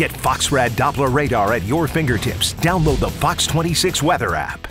Get Foxrad Doppler radar at your fingertips. Download the Fox 26 weather app.